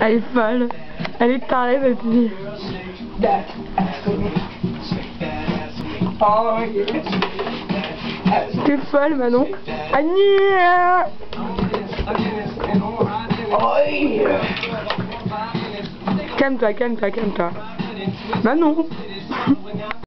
Elle est folle. Elle est tarée, cette fille. T'es folle, Manon. Annie euh. Calme-toi, calme-toi, calme-toi. Manon